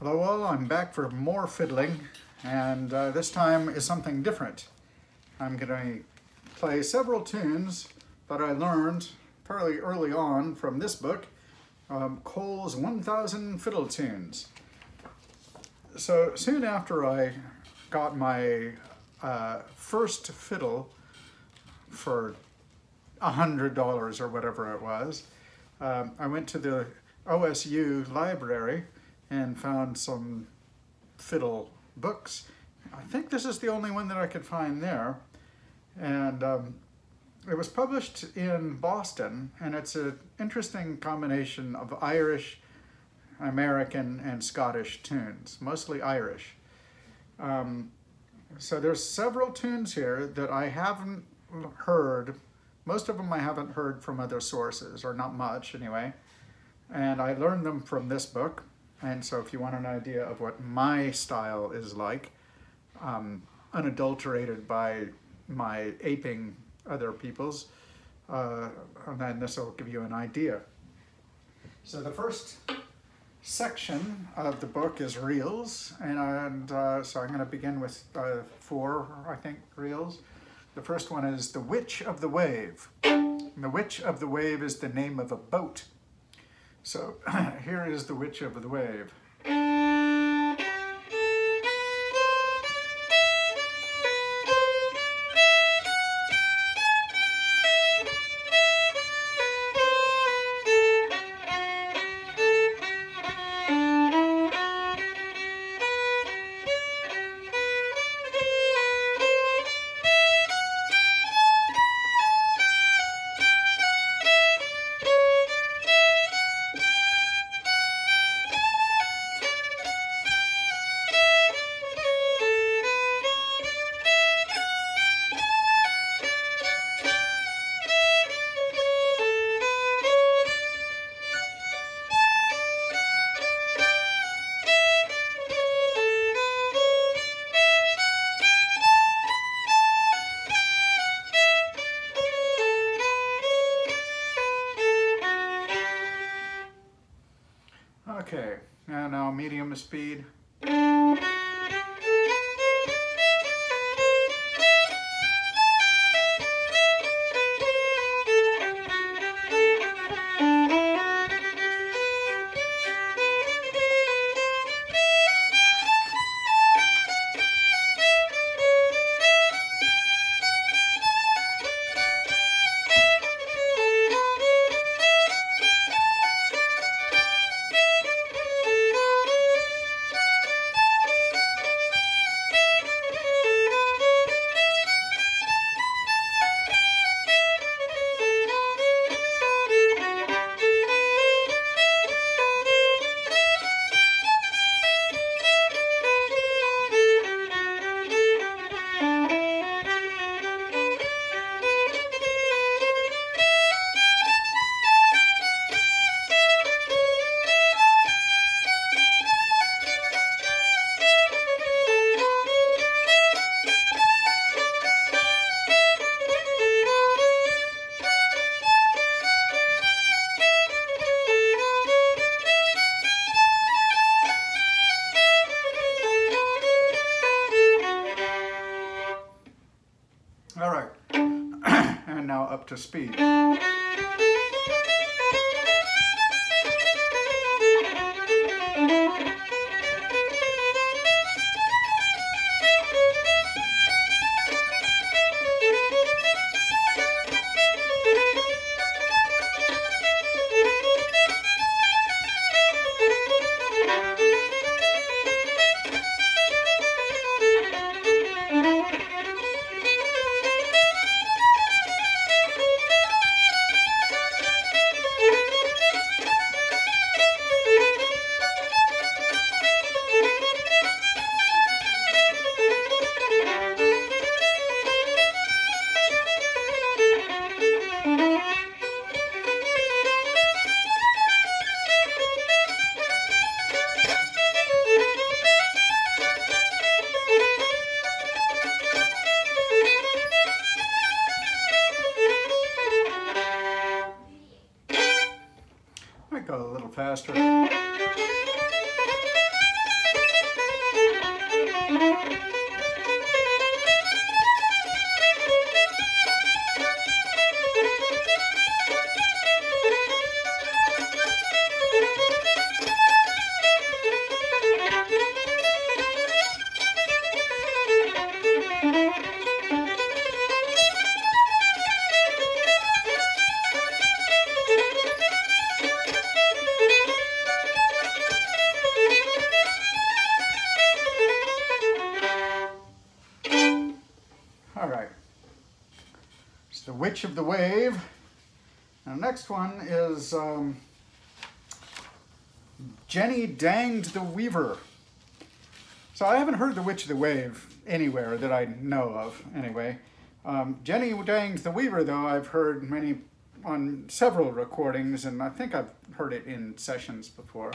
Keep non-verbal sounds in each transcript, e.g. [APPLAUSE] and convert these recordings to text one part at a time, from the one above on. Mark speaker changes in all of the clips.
Speaker 1: Hello all, I'm back for more fiddling and uh, this time is something different. I'm going to play several tunes that I learned fairly early on from this book, um, Cole's 1000 Fiddle Tunes. So soon after I got my uh, first fiddle for a $100 or whatever it was, um, I went to the OSU library and found some fiddle books. I think this is the only one that I could find there. And um, it was published in Boston, and it's an interesting combination of Irish, American, and Scottish tunes, mostly Irish. Um, so there's several tunes here that I haven't heard. Most of them I haven't heard from other sources, or not much anyway. And I learned them from this book. And so if you want an idea of what my style is like, um, unadulterated by my aping other people's, uh, and then this will give you an idea. So the first section of the book is reels, and, and uh, so I'm going to begin with uh, four, I think, reels. The first one is The Witch of the Wave. And the Witch of the Wave is the name of a boat so [CLEARS THROAT] here is the Witch of the Wave. Speed. Speed. Next one is um, Jenny Danged the Weaver. So I haven't heard the Witch of the Wave anywhere that I know of, anyway. Um, Jenny Danged the Weaver, though, I've heard many on several recordings, and I think I've heard it in sessions before.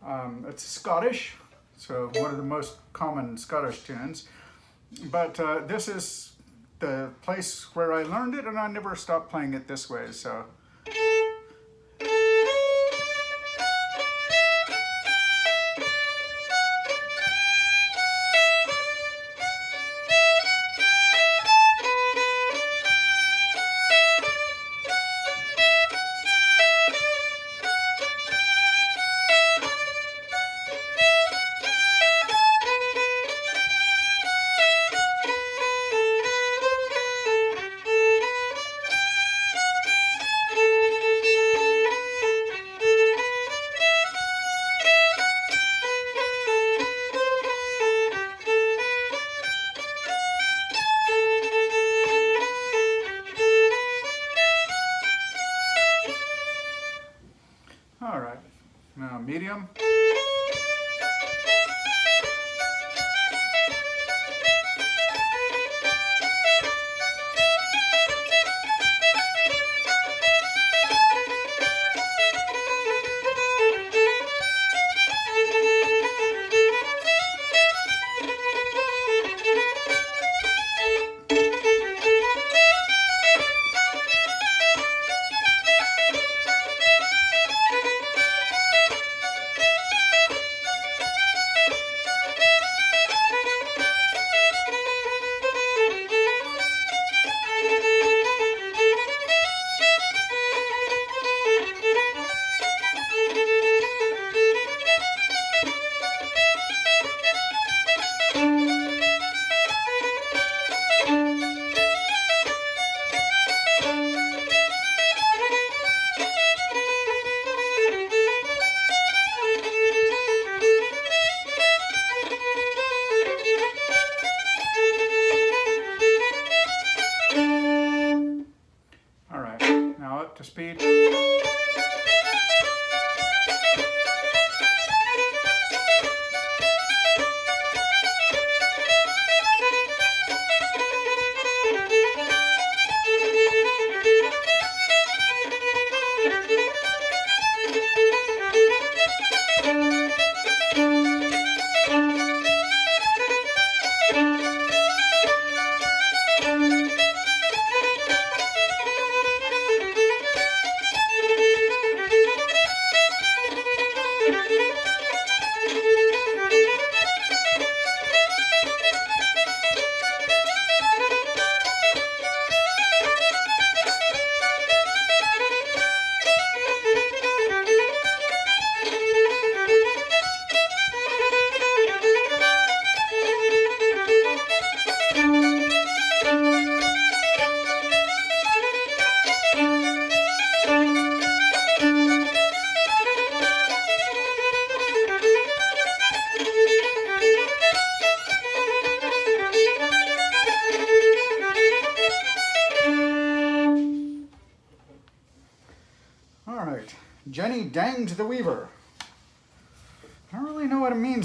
Speaker 1: Um, it's Scottish, so one of the most common Scottish tunes. But uh, this is the place where I learned it, and I never stopped playing it this way, so.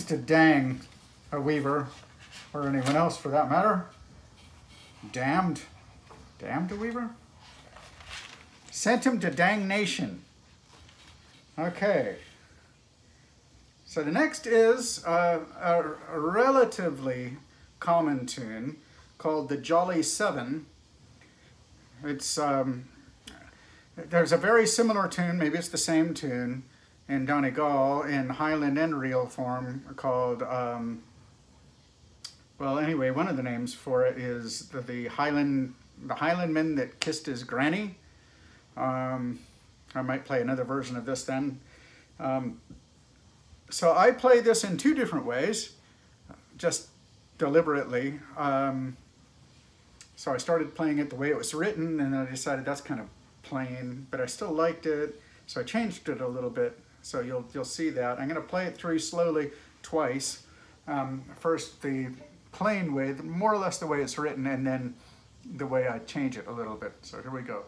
Speaker 1: To dang a weaver, or anyone else for that matter. Damned, damned a weaver? Sent him to dang nation. Okay. So the next is a, a relatively common tune called the Jolly Seven. It's um, there's a very similar tune, maybe it's the same tune, in Donegal in Highland and reel form called, um, well, anyway, one of the names for it is the, the Highland, the Highlandman that kissed his granny. Um, I might play another version of this then. Um, so I play this in two different ways, just deliberately. Um, so I started playing it the way it was written, and then I decided that's kind of plain, but I still liked it, so I changed it a little bit. So you'll you'll see that. I'm going to play it through slowly twice. Um, first the plain way, more or less the way it's written, and then the way I change it a little bit. So here we go.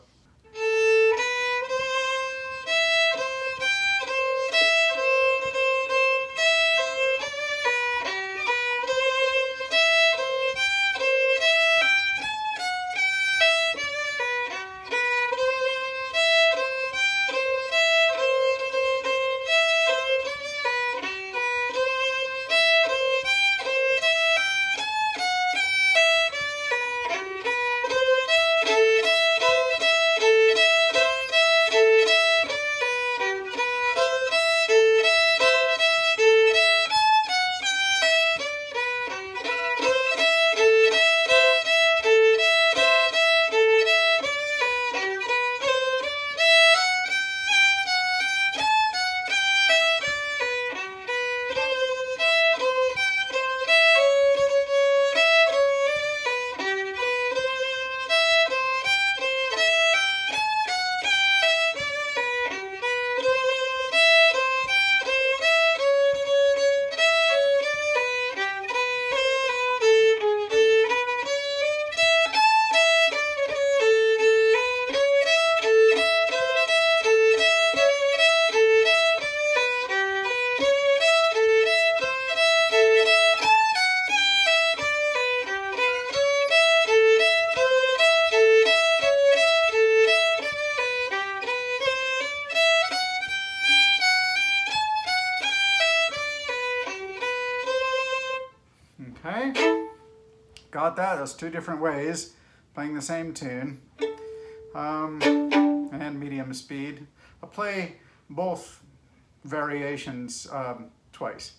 Speaker 1: That's two different ways, playing the same tune. Um, and medium speed. I'll play both variations um, twice.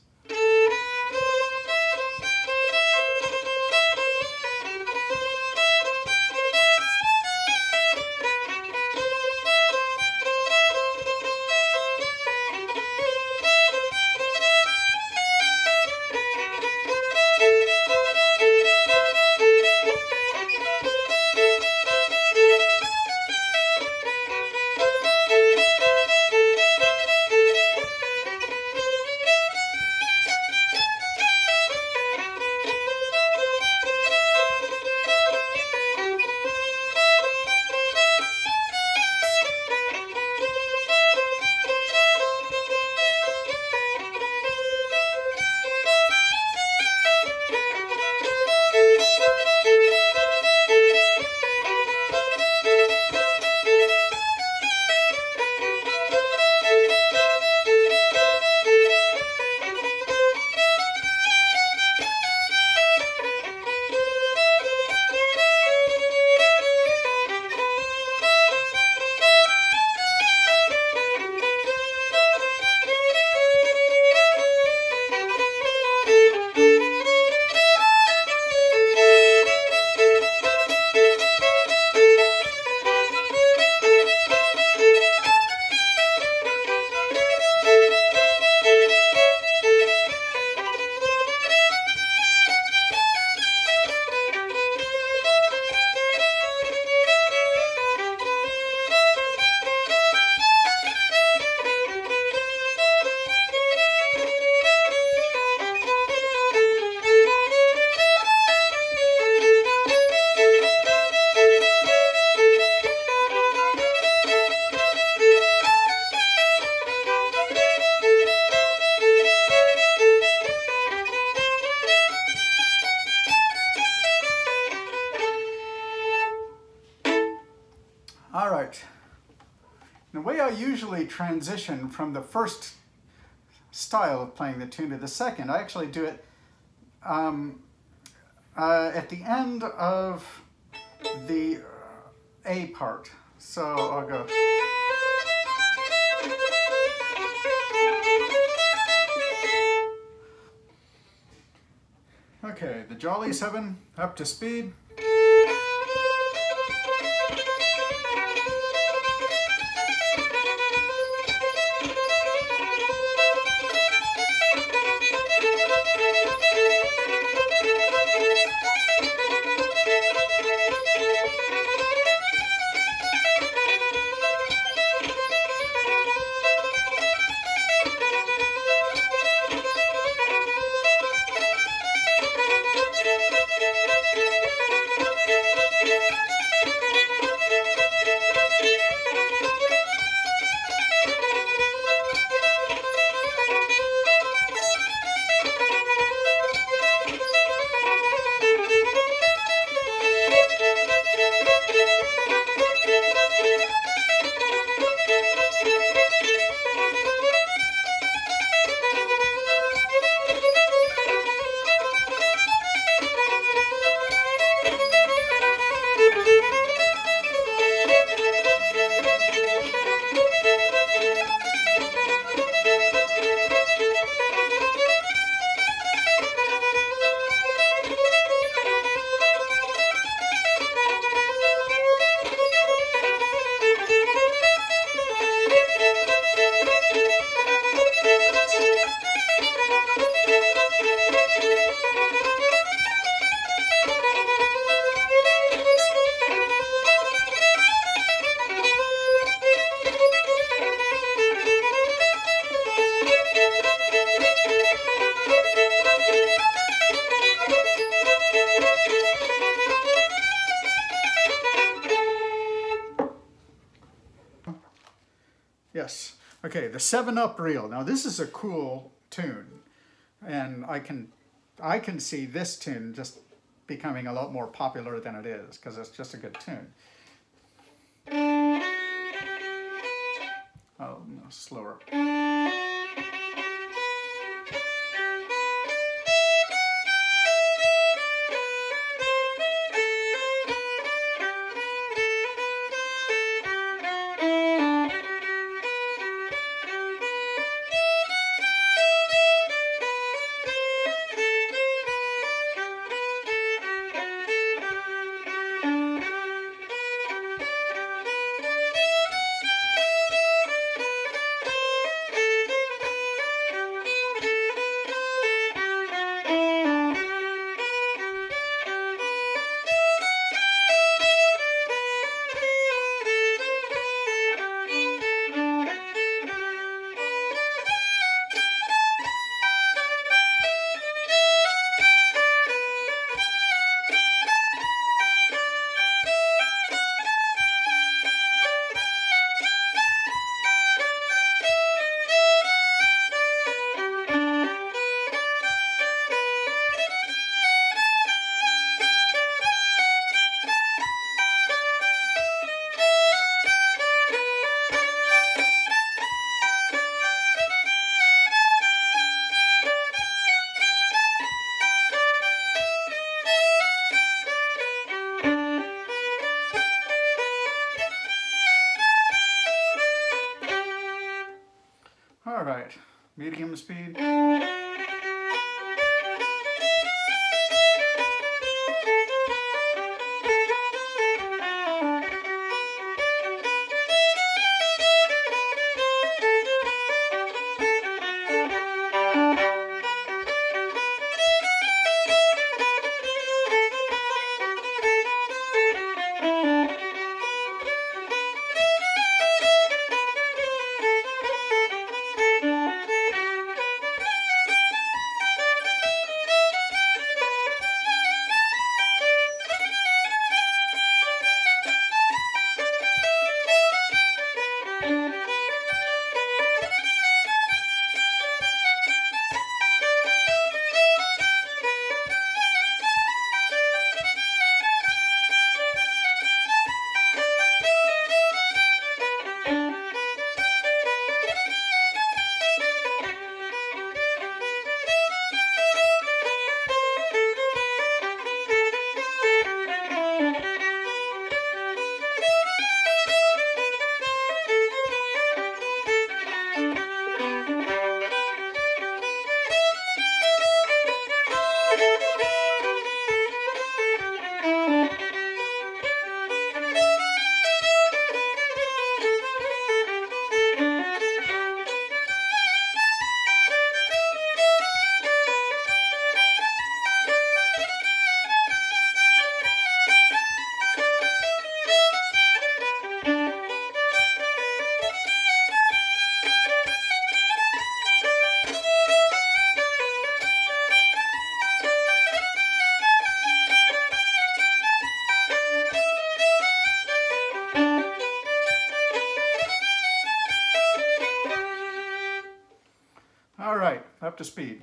Speaker 1: From the first style of playing the tune to the second, I actually do it um, uh, at the end of the A part. So I'll go. Okay, the Jolly Seven up to speed. Seven Up reel. Now this is a cool tune, and I can, I can see this tune just becoming a lot more popular than it is because it's just a good tune. Oh, no, slower. Speed.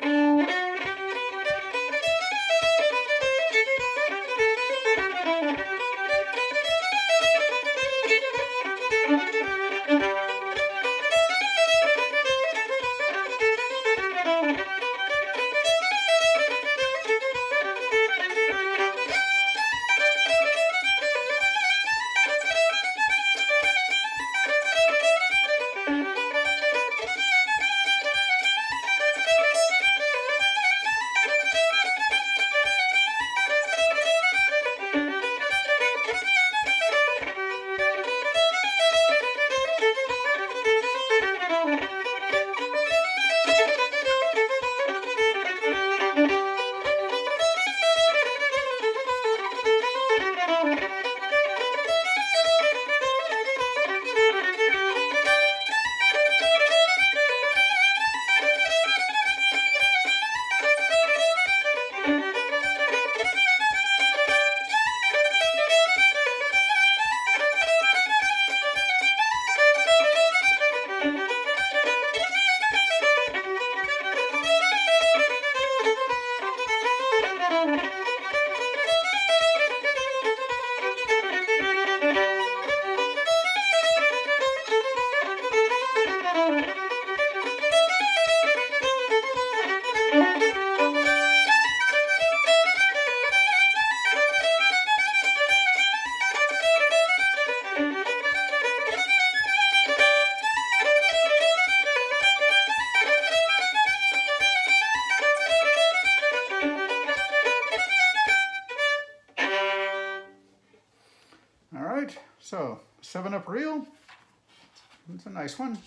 Speaker 1: Nice one.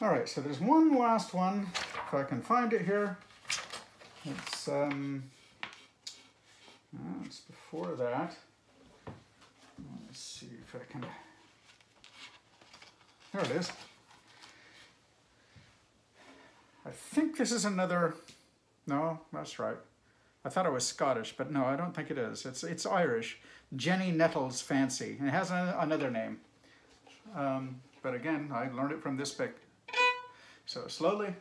Speaker 1: All right, so there's one last one, if I can find it here. It's, um, it's before that. Let's see if I can, there it is. I think this is another, no, that's right. I thought it was Scottish, but no, I don't think it is. It's, it's Irish. Jenny Nettles Fancy. It has another name. Um, but again, I learned it from this pick. So slowly.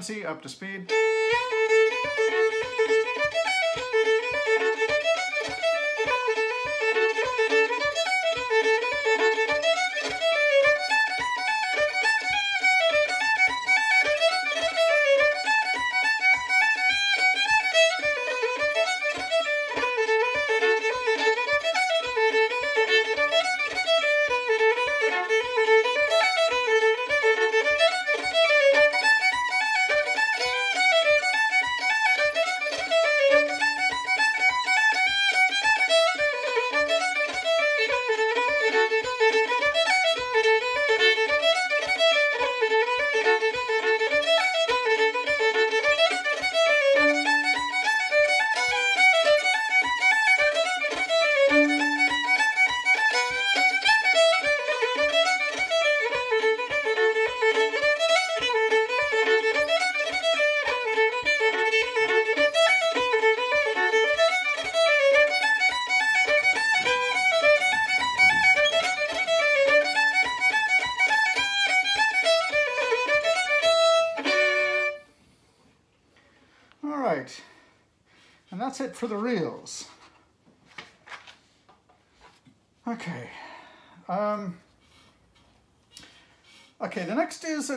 Speaker 1: Fancy, up to speed.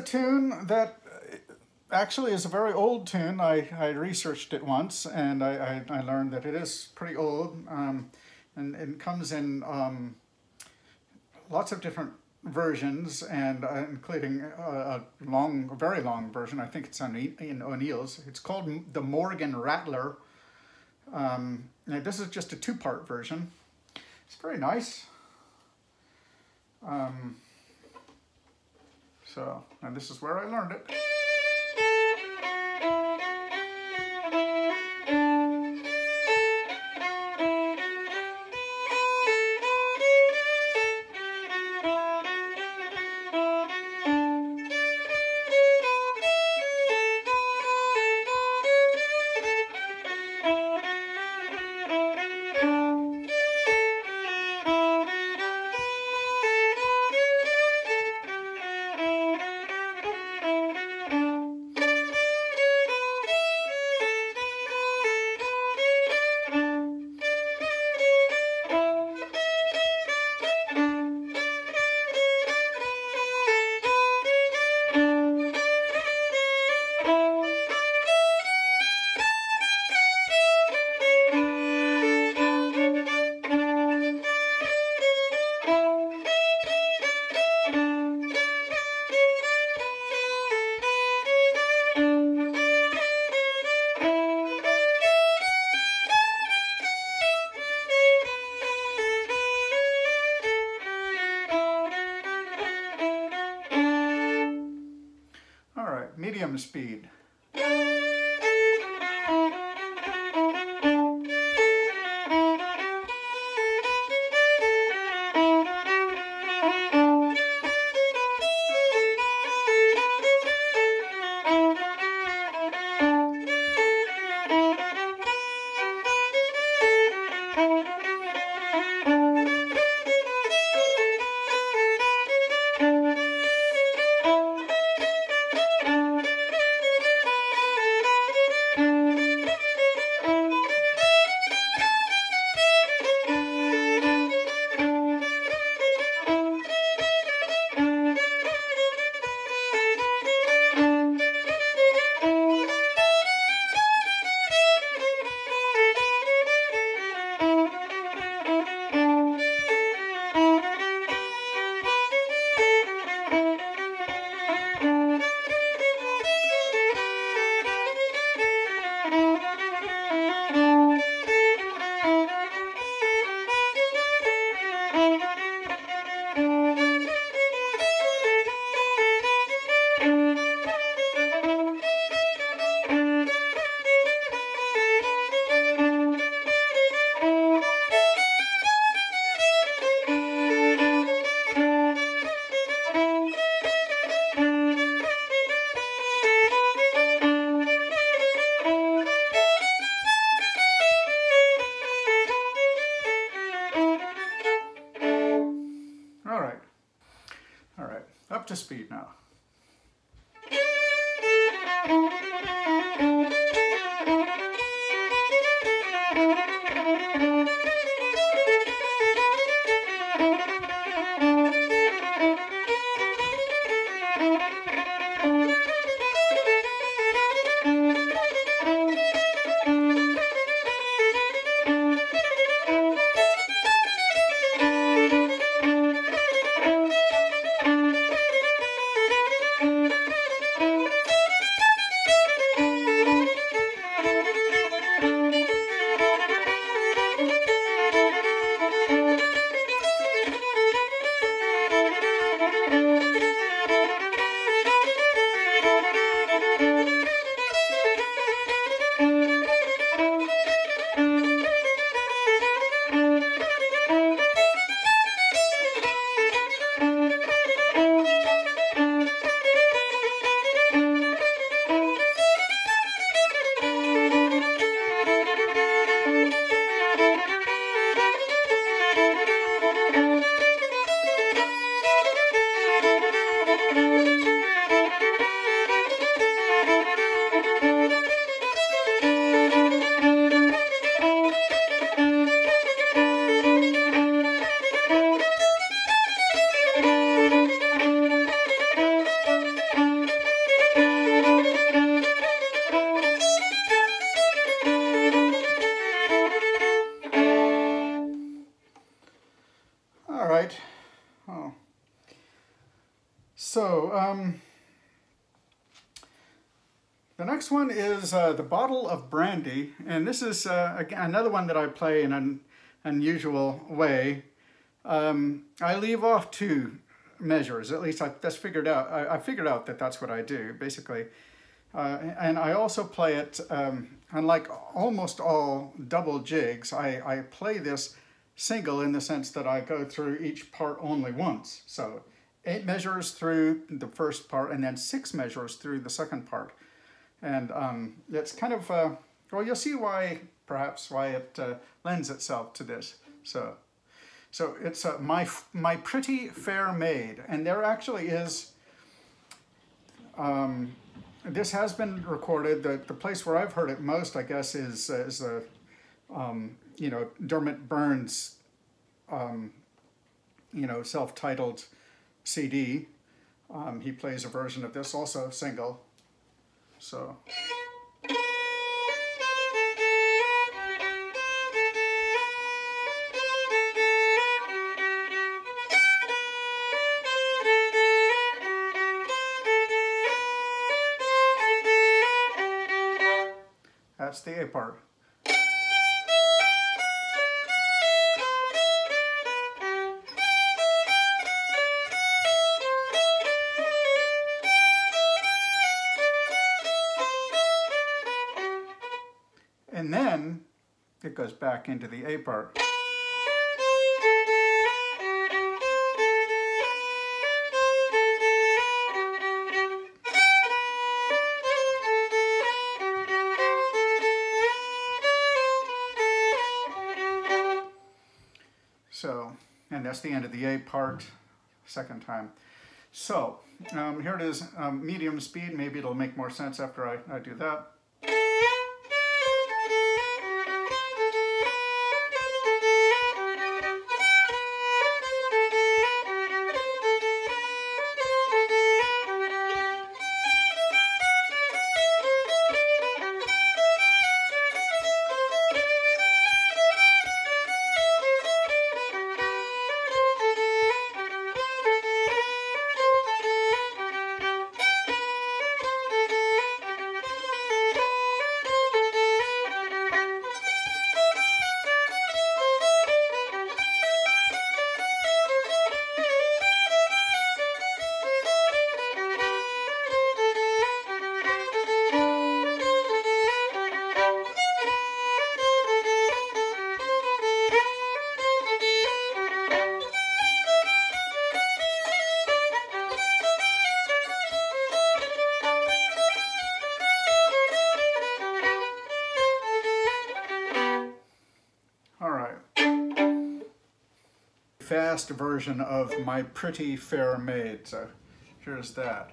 Speaker 1: Tune that uh, actually is a very old tune. I, I researched it once and I, I, I learned that it is pretty old um, and, it comes in um, lots of different versions and uh, including a, a, long, a very long version. I think it's on in O'Neill's. It's called the Morgan Rattler. Um, this is just a two-part version. It's very nice. Um, so, and this is where I learned it. Uh, the bottle of brandy, and this is uh, another one that I play in an unusual way. Um, I leave off two measures, at least I, that's figured out. I, I, figured out that that's what I do, basically. Uh, and I also play it, um, unlike almost all double jigs, I, I play this single in the sense that I go through each part only once. So eight measures through the first part and then six measures through the second part. And um, it's kind of, uh, well, you'll see why, perhaps, why it uh, lends itself to this. So, so it's uh, my, my Pretty Fair Maid. And there actually is, um, this has been recorded. The, the place where I've heard it most, I guess, is, uh, is the, um, you know, Dermot Byrne, um, you know, self-titled CD. Um, he plays a version of this, also single. So. That's the A part. It goes back into the A part. So, and that's the end of the A part, second time. So, um, here it is, um, medium speed. Maybe it'll make more sense after I, I do that. Fast version of My Pretty Fair Maid. So here's that.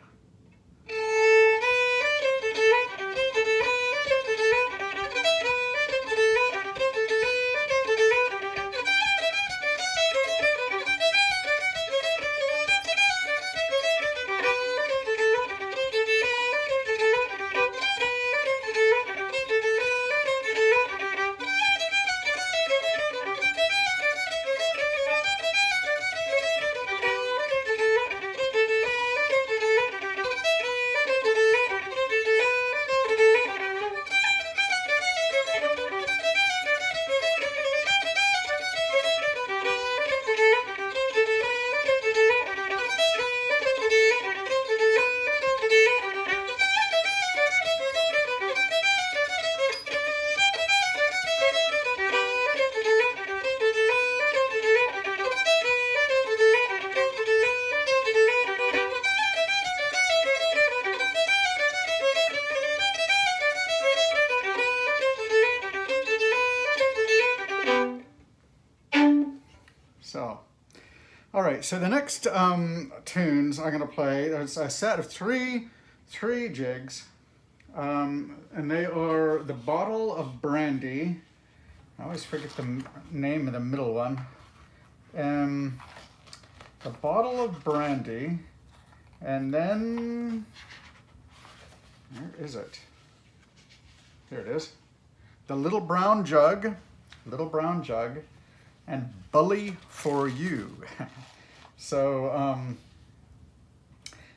Speaker 1: So the next um, tunes I'm going to play is a set of three, three jigs, um, and they are the bottle of brandy. I always forget the name of the middle one. Um, the bottle of brandy, and then where is it? Here it is. The little brown jug, little brown jug, and bully for you. [LAUGHS] so um,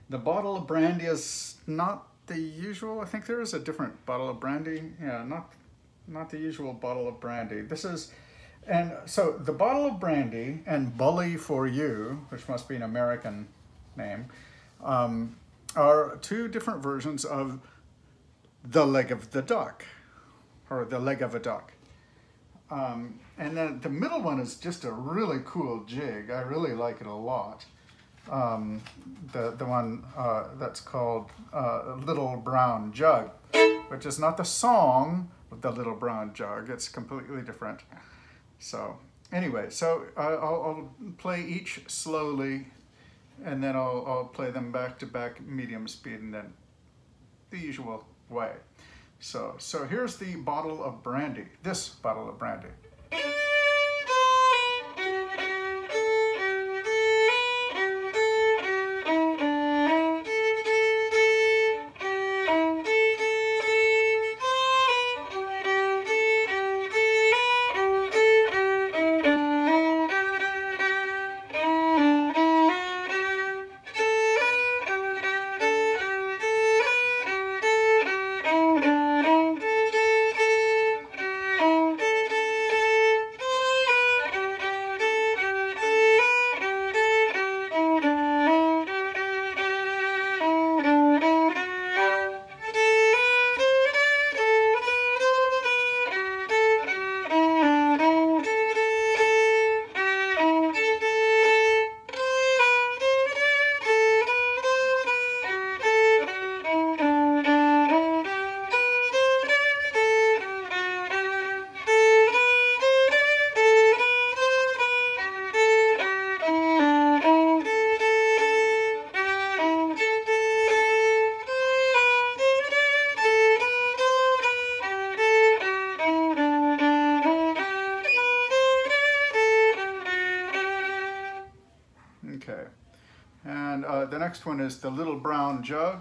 Speaker 1: the bottle of brandy is not the usual. I think there is a different bottle of brandy. Yeah, not not the usual bottle of brandy. This is, and so the bottle of brandy and bully for you, which must be an American name, um, are two different versions of the leg of the duck, or the leg of a duck. Um, and then the middle one is just a really cool jig. I really like it a lot. Um, the, the one uh, that's called uh, Little Brown Jug, which is not the song of the Little Brown Jug. It's completely different. So anyway, so I, I'll, I'll play each slowly and then I'll, I'll play them back to back medium speed and then the usual way. So, so here's the bottle of brandy, this bottle of brandy. Next one is the Little Brown Jug.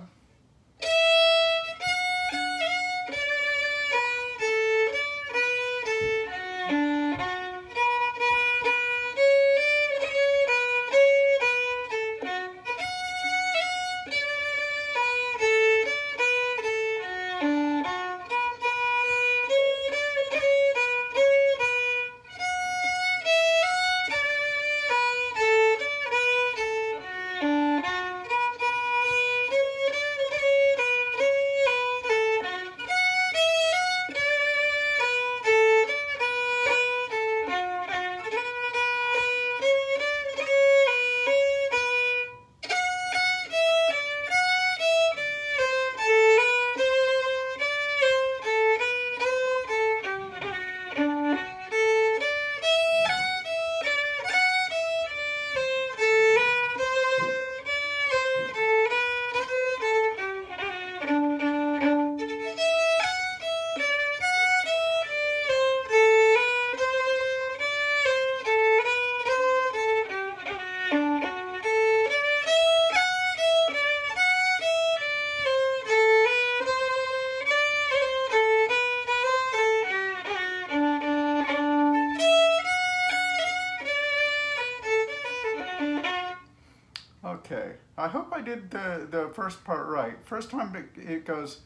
Speaker 1: Did the, the first part right. First time it, it goes...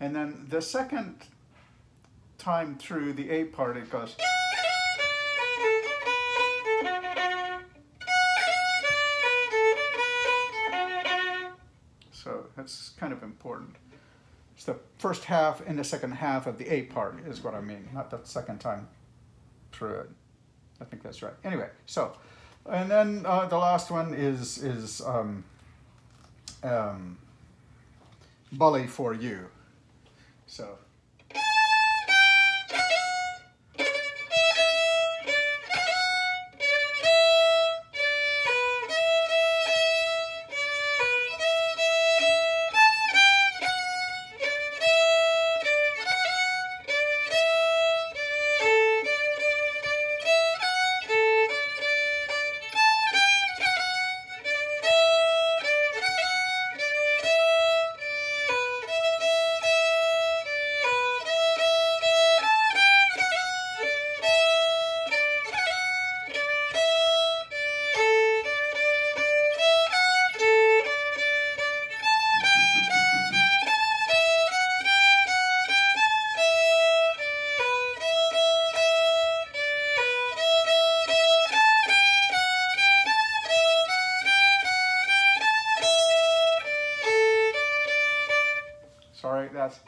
Speaker 1: And then the second time through the A part it goes... So that's kind of important. It's the first half and the second half of the A part is what I mean, not the second time through it. I think that's right. Anyway, so, and then uh, the last one is is um, um, Bully for You. So. Sorry, that's...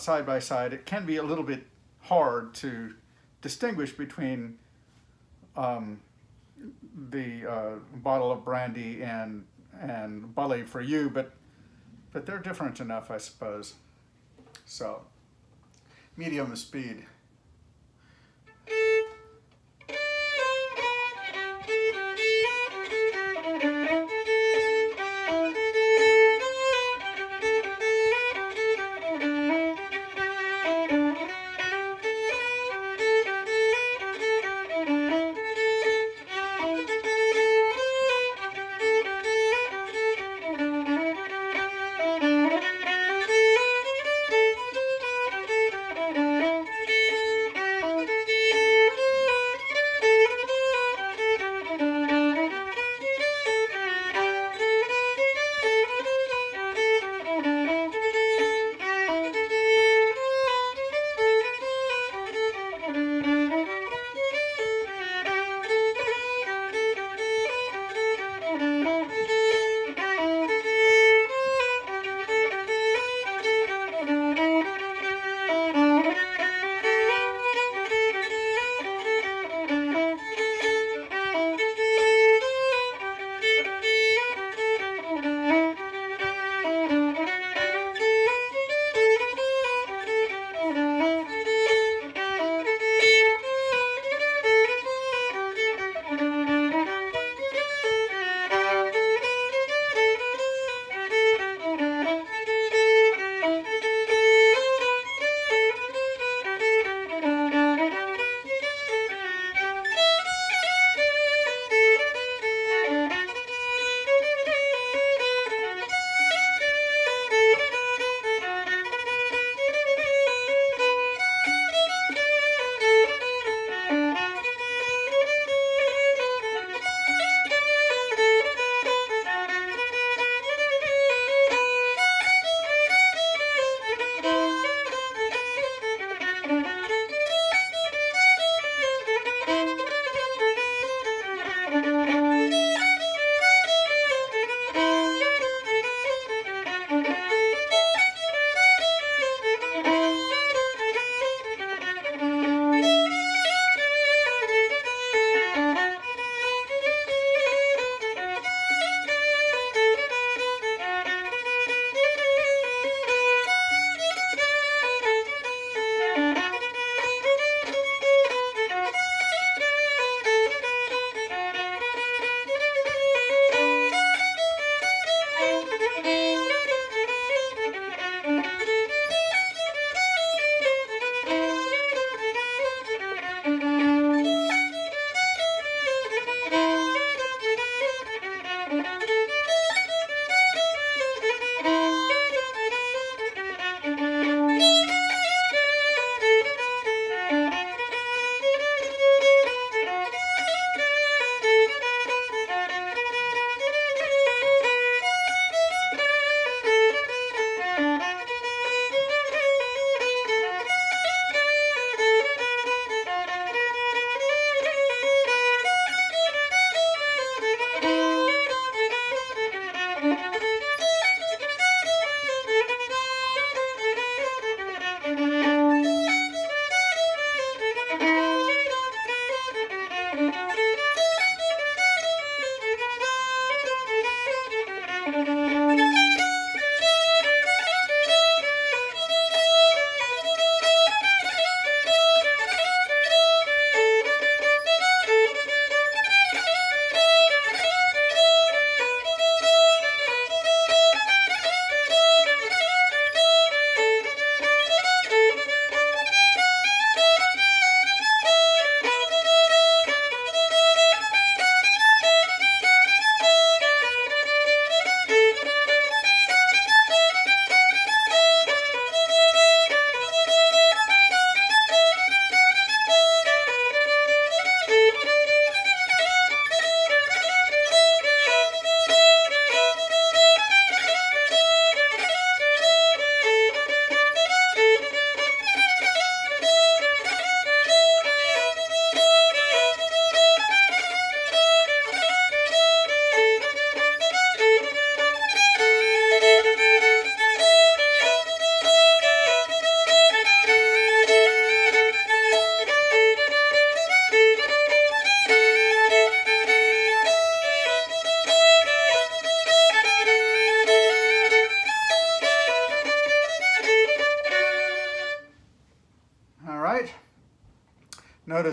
Speaker 1: side by side, it can be a little bit hard to distinguish between um, the uh, bottle of brandy and and bully for you, but but they're different enough, I suppose. So, medium speed.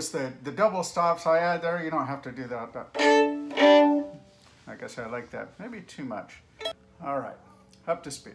Speaker 1: Notice the double stops I add there, you don't have to do that. But I guess I like that. Maybe too much. All right, up to speed.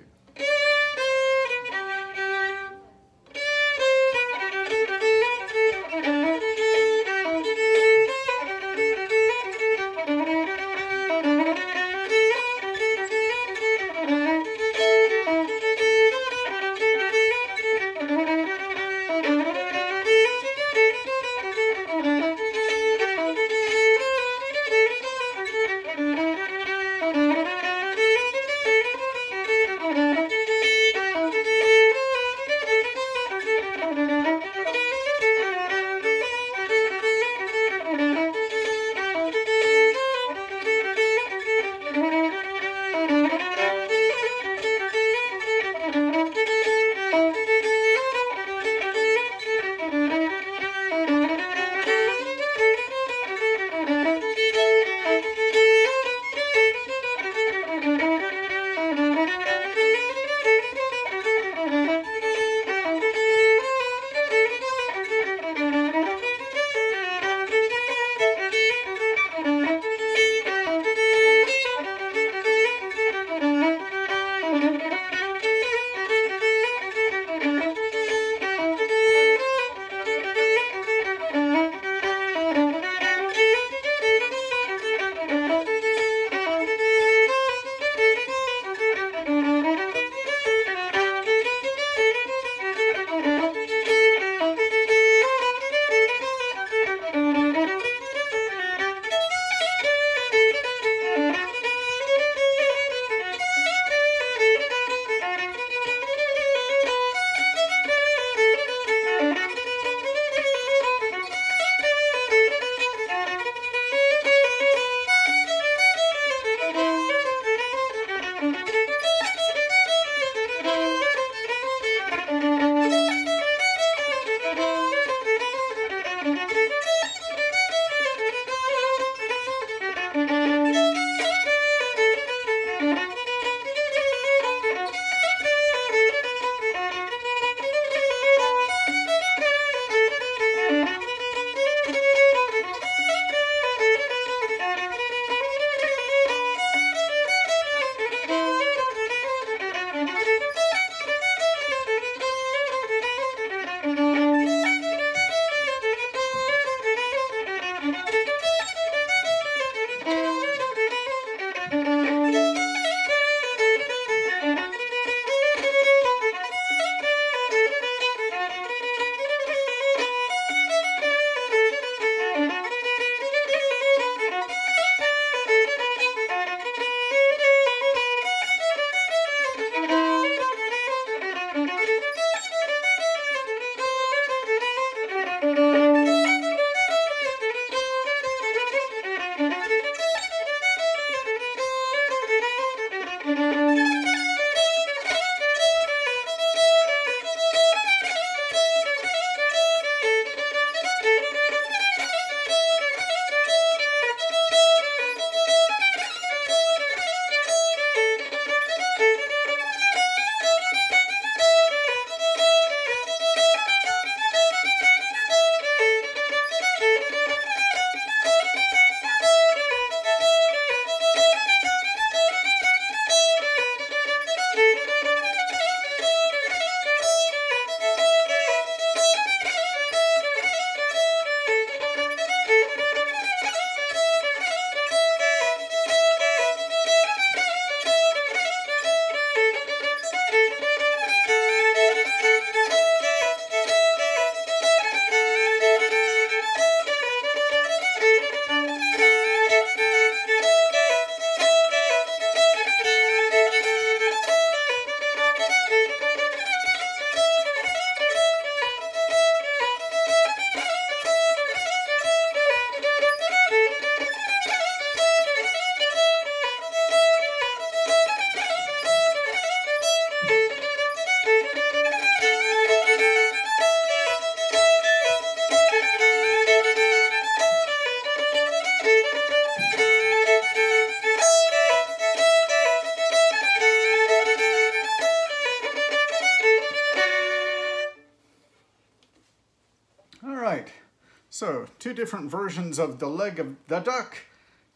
Speaker 1: Different versions of the leg of the duck,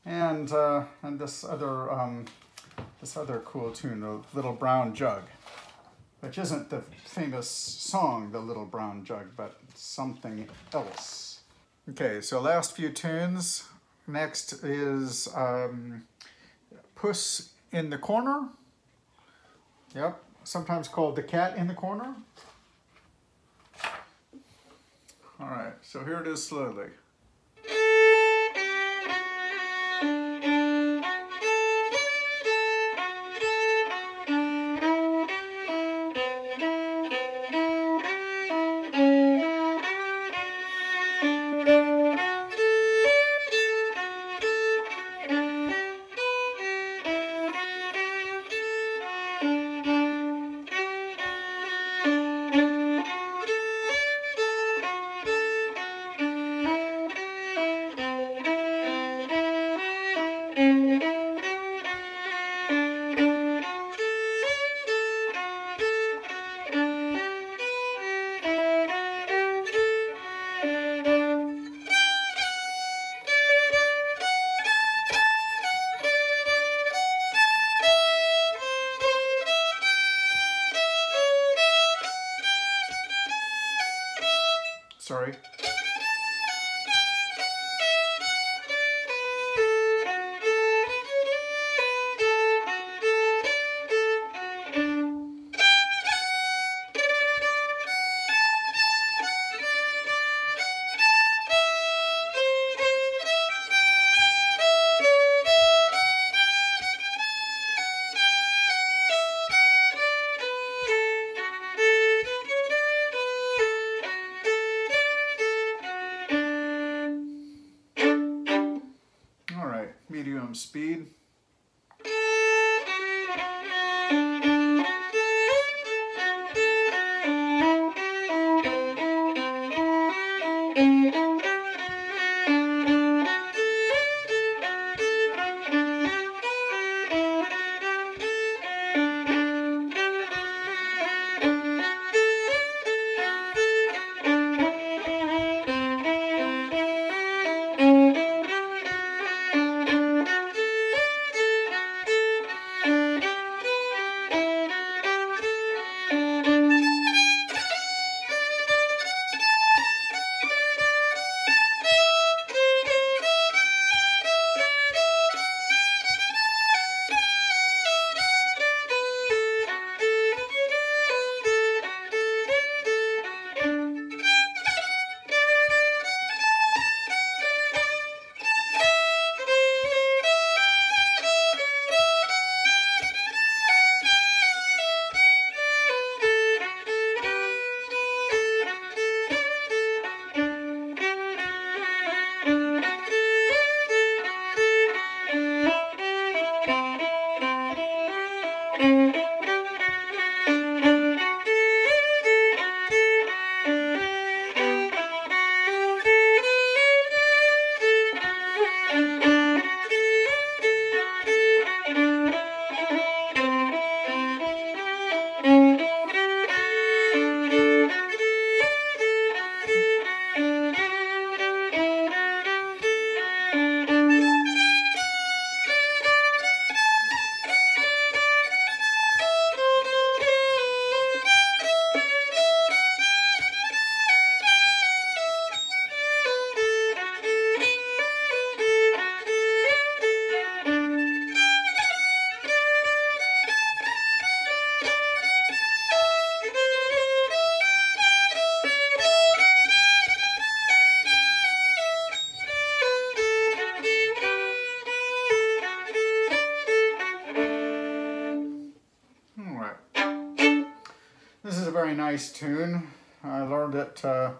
Speaker 1: and uh, and this other um, this other cool tune, the Little Brown Jug, which isn't the famous song, the Little Brown Jug, but something else. Okay, so last few tunes. Next is um, Puss in the Corner. Yep, sometimes called the cat in the corner. All right, so here it is slowly. Nice tune. I learned it uh,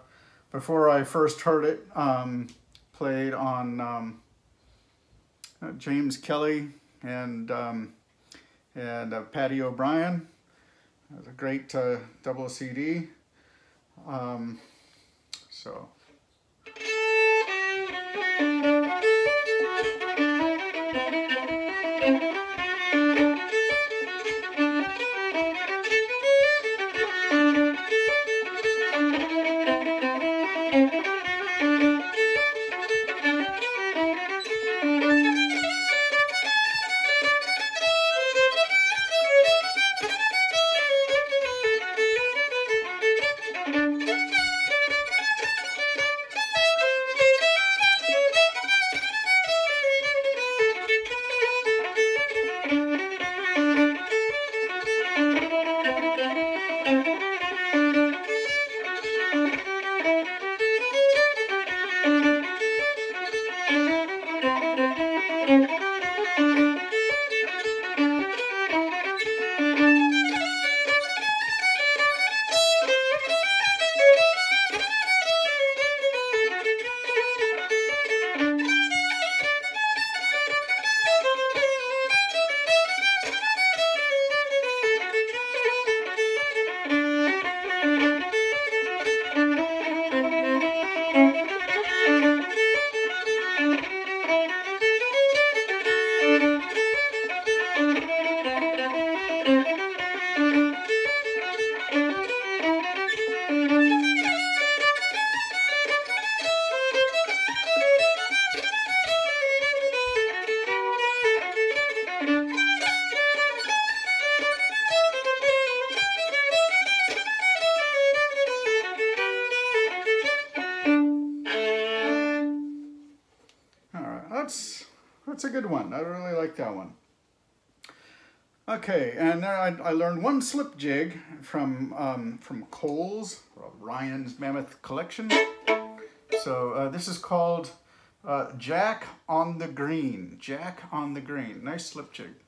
Speaker 1: before I first heard it, um, played on um, uh, James Kelly and um, and uh, Paddy O'Brien. It was a great uh, double CD. Um, so. I, I learned one slip jig from um, from Coles, Ryan's Mammoth Collection. So uh, this is called uh, Jack on the Green. Jack on the Green. Nice slip jig.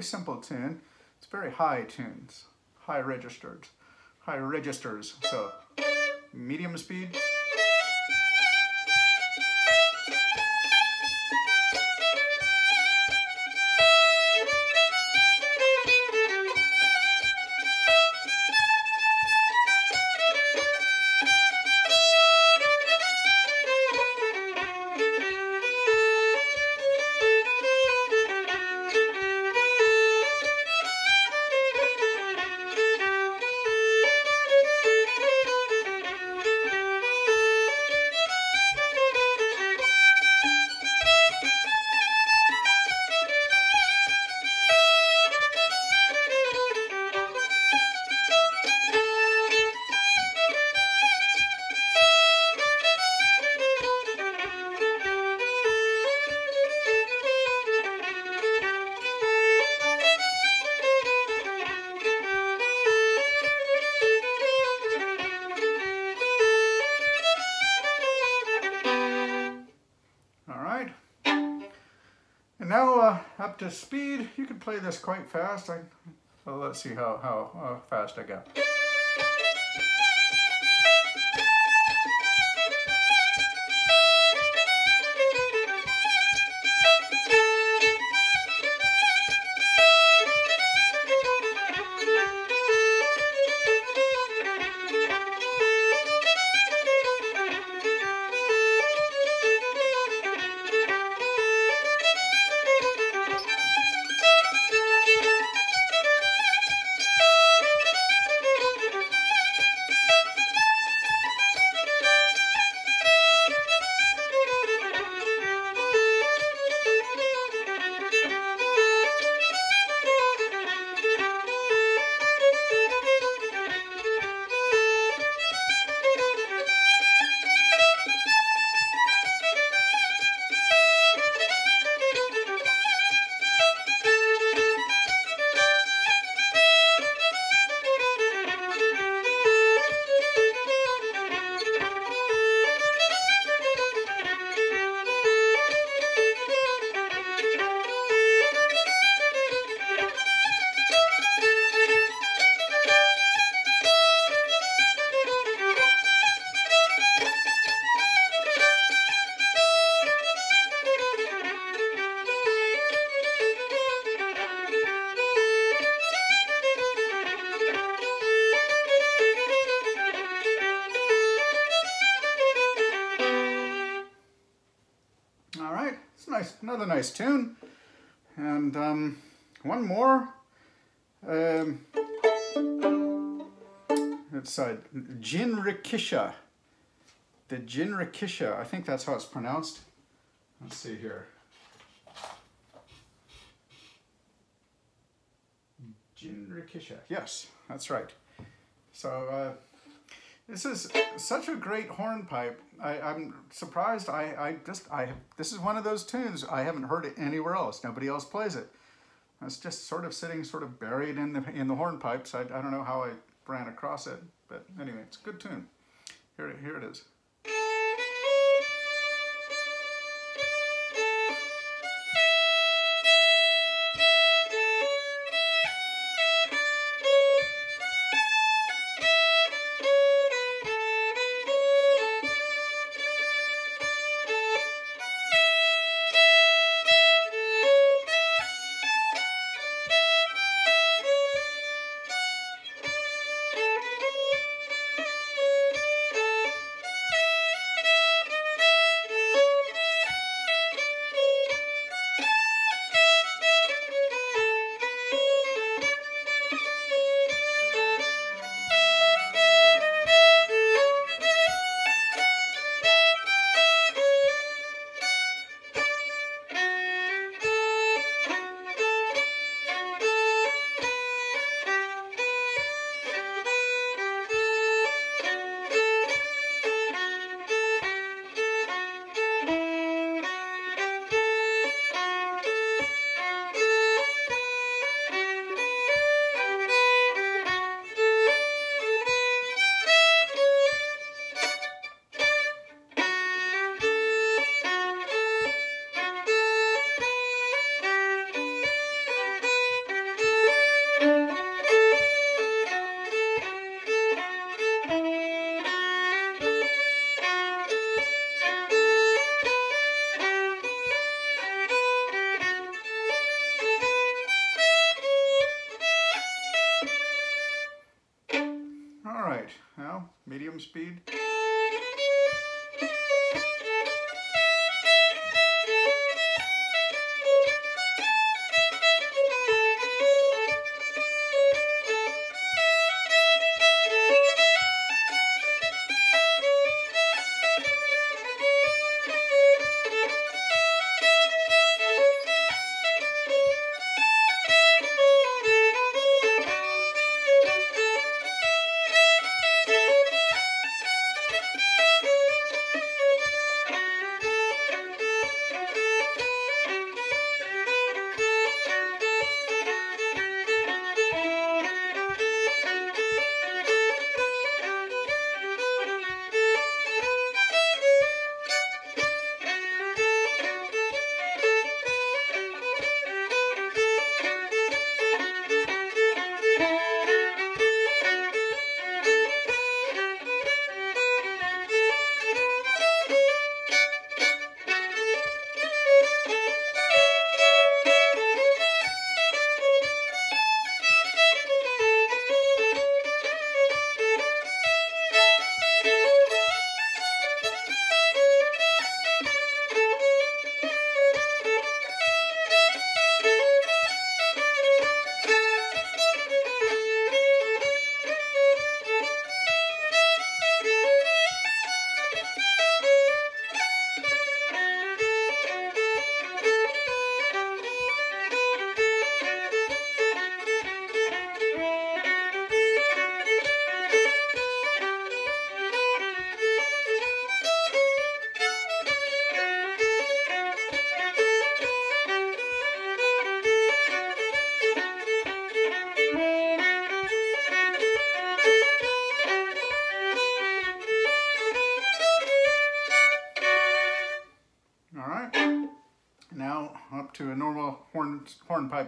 Speaker 1: Very simple tune. It's very high tunes, high registers, high registers. So medium speed. Speed. You can play this quite fast. I, let's see how, how uh, fast I got. Nice, tune. And um, one more. Um, it's uh, Jinrikisha. The Jinrikisha, I think that's how it's pronounced. Let's see here. Jinrikisha, yes, that's right. So uh, this is such a great hornpipe. I, I'm surprised. I, I just I this is one of those tunes I haven't heard it anywhere else. Nobody else plays it. It's just sort of sitting, sort of buried in the in the hornpipes. I, I don't know how I ran across it, but anyway, it's a good tune. Here here it is.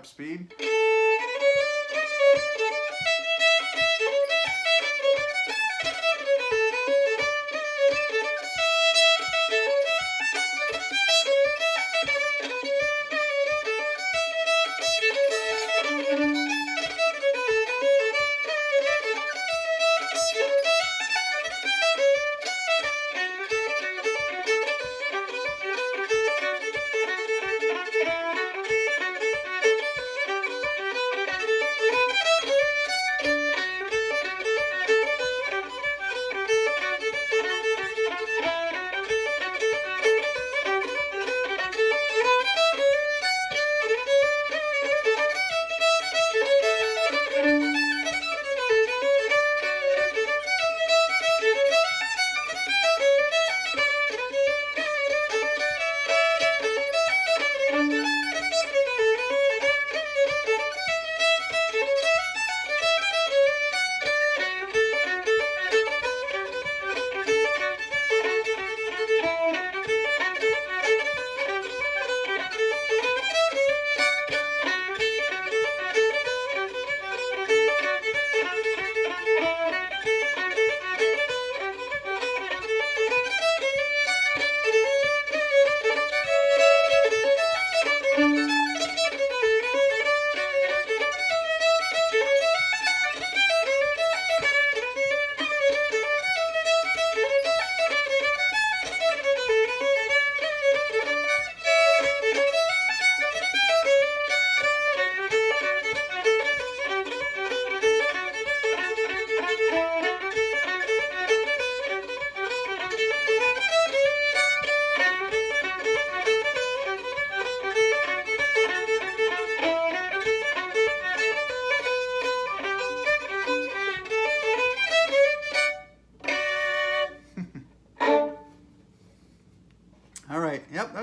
Speaker 1: Hornpipe speed.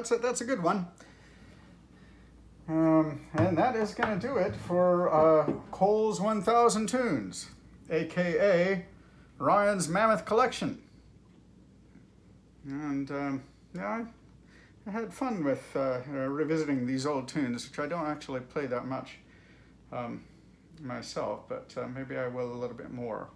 Speaker 1: That's a, that's a good one. Um, and that is going to do it for uh, Cole's 1000 Tunes, aka Ryan's Mammoth Collection. And um, yeah, I, I, had fun with uh, uh, revisiting these old tunes, which I don't actually play that much um, myself, but uh, maybe I will a little bit more.